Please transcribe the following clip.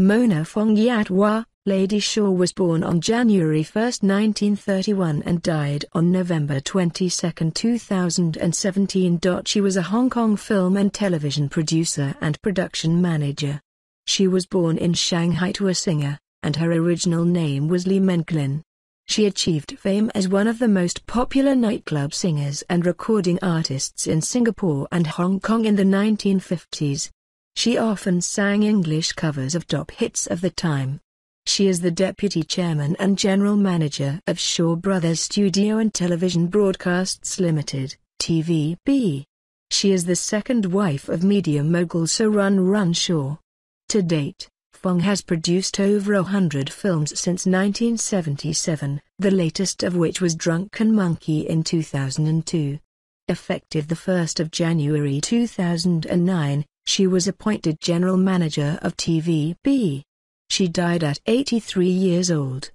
Mona Fong Yat Wah, Lady Shaw was born on January 1, 1931 and died on November 22, 2017. She was a Hong Kong film and television producer and production manager. She was born in Shanghai to a singer, and her original name was Li Menglan. She achieved fame as one of the most popular nightclub singers and recording artists in Singapore and Hong Kong in the 1950s. She often sang English covers of top hits of the time. She is the deputy chairman and general manager of Shaw Brothers Studio and Television Broadcasts Limited, TVB. She is the second wife of media mogul Sir Run Run Shaw. To date, Fong has produced over a hundred films since 1977, the latest of which was Drunken Monkey in 2002. Effective 1 January 2009, she was appointed general manager of TVB. She died at 83 years old.